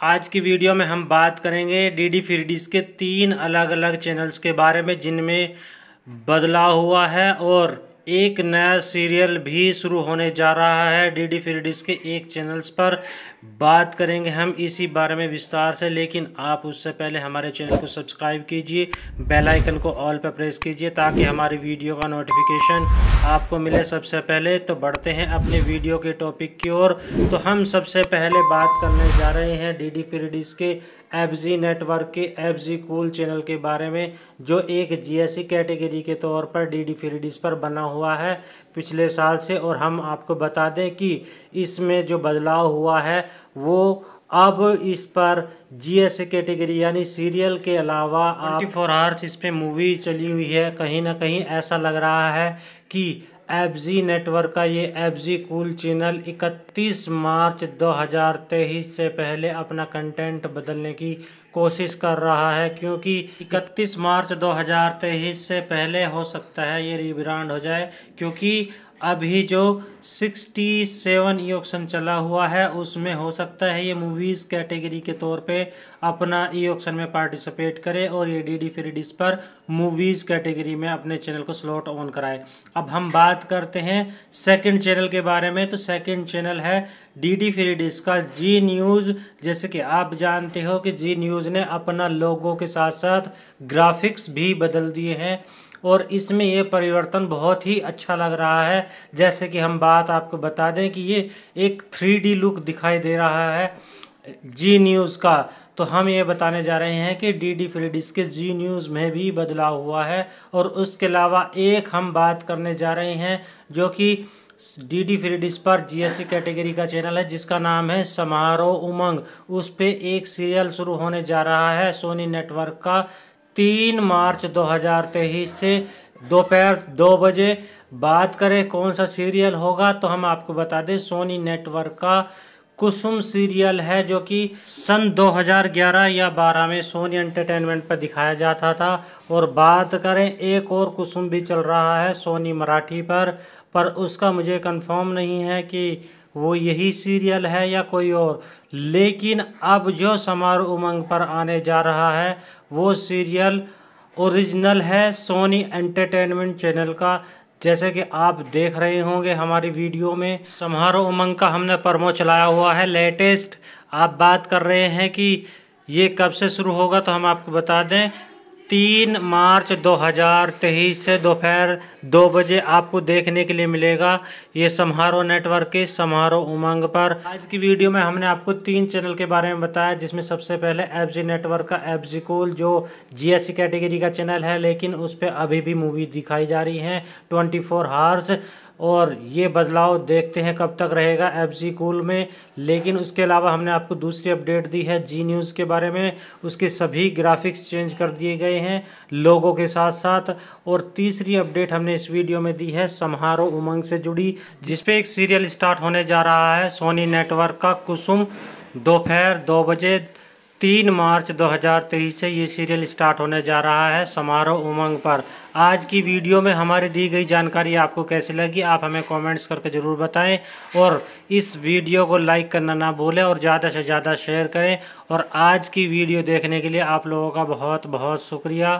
आज की वीडियो में हम बात करेंगे डी डी फ्रीडीज के तीन अलग अलग चैनल्स के बारे में, जिनमें बदलाव हुआ है और एक नया सीरियल भी शुरू होने जा रहा है। डी डी फ्रीडीज के एक चैनल्स पर बात करेंगे हम इसी बारे में विस्तार से, लेकिन आप उससे पहले हमारे चैनल को सब्सक्राइब कीजिए, बेल आइकन को ऑल पर प्रेस कीजिए ताकि हमारी वीडियो का नोटिफिकेशन आपको मिले सबसे पहले। तो बढ़ते हैं अपने वीडियो के टॉपिक की ओर। तो हम सबसे पहले बात करने जा रहे हैं डी डी फ्रीडीज के एफ़ जी नेटवर्क के एफ़ जी कूल चैनल के बारे में, जो एक जीएससी कैटेगरी के तौर पर डी डी फ्रीडीज पर बना हुआ है पिछले साल से और हम आपको बता दें कि इसमें जो बदलाव हुआ है, वो अब इस पर जी एस ए कैटेगरी यानी सीरियल के अलावा ट्वेंटी फोर आवर्स इस पर मूवी चली हुई है। कहीं ना कहीं ऐसा लग रहा है कि एफ़ नेटवर्क का ये एफ़ कूल चैनल 31 मार्च 2023 से पहले अपना कंटेंट बदलने की कोशिश कर रहा है, क्योंकि 31 मार्च 2023 से पहले हो सकता है ये रिब्रांड हो जाए, क्योंकि अभी जो 67 ई ऑक्शन चला हुआ है, उसमें हो सकता है ये मूवीज़ कैटेगरी के तौर पे अपना ई ऑक्शन में पार्टिसिपेट करे और ये डी डी फ्रीडीज पर मूवीज़ कैटेगरी में अपने चैनल को स्लॉट ऑन कराए। अब हम बात करते हैं सेकंड चैनल के बारे में तो सेकंड चैनल है डी डी फ्रीडीज का जी न्यूज़ जैसे कि आप जानते हो कि जी न्यूज़ ने अपना लोगों के साथ साथ ग्राफिक्स भी बदल दिए हैं। और इसमें ये परिवर्तन बहुत ही अच्छा लग रहा है। जैसे कि हम बात आपको बता दें कि ये एक थ्री लुक दिखाई दे रहा है जी न्यूज़ का। तो हम ये बताने जा रहे हैं कि डी डी फ्रीडिस के जी न्यूज़ में भी बदलाव हुआ है और उसके अलावा एक हम बात करने जा रहे हैं जो कि डी डी फ्रीडिस पर जीएससी कैटेगरी का चैनल है, जिसका नाम है समारोह उमंग। उस पर एक सीरियल शुरू होने जा रहा है सोनी नेटवर्क का। तीन मार्च 2023 से दोपहर दो बजे। बात करें कौन सा सीरियल होगा तो हम आपको बता दें, सोनी नेटवर्क का कुसुम सीरियल है, जो कि सन 2011 या 12 में सोनी एंटरटेनमेंट पर दिखाया जाता था। और बात करें, एक और कुसुम भी चल रहा है सोनी मराठी पर पर उसका मुझे कंफर्म नहीं है कि वो यही सीरियल है या कोई और? लेकिन अब जो समारोह उमंग पर आने जा रहा है, वो सीरियल ओरिजिनल है सोनी एंटरटेनमेंट चैनल का। जैसे कि आप देख रहे होंगे हमारी वीडियो में, समारोह उमंग का हमने प्रमो चलाया हुआ है। लेटेस्ट आप बात कर रहे हैं कि ये कब से शुरू होगा तो हम आपको बता दें। तीन मार्च 2023 से दोपहर दो बजे आपको देखने के लिए मिलेगा ये समारोह नेटवर्क के समारोह उमंग पर। आज की वीडियो में हमने आपको तीन चैनल के बारे में बताया, जिसमें सबसे पहले एफ़ नेटवर्क का एफ़ जी कूल जो जीएससी कैटेगरी का चैनल है, लेकिन उस पर अभी भी मूवी दिखाई जा रही है ट्वेंटी फोर और ये बदलाव देखते हैं कब तक रहेगा एफ़ जी कूल में। लेकिन उसके अलावा हमने आपको दूसरी अपडेट दी है जी न्यूज़ के बारे में। उसके सभी ग्राफिक्स चेंज कर दिए गए हैं लोगों के साथ साथ। और तीसरी अपडेट हमने इस वीडियो में दी है समारो उमंग से जुड़ी, जिसपे एक सीरियल स्टार्ट होने जा रहा है। सोनी नेटवर्क का कुसुम दोपहर दो बजे तीन मार्च 2023 से ये सीरियल स्टार्ट होने जा रहा है समारोह उमंग पर। आज की वीडियो में हमारी दी गई जानकारी आपको कैसी लगी, आप हमें कमेंट्स करके ज़रूर बताएँ और इस वीडियो को लाइक करना ना भूलें और ज़्यादा से ज़्यादा शेयर करें। और आज की वीडियो देखने के लिए आप लोगों का बहुत बहुत शुक्रिया।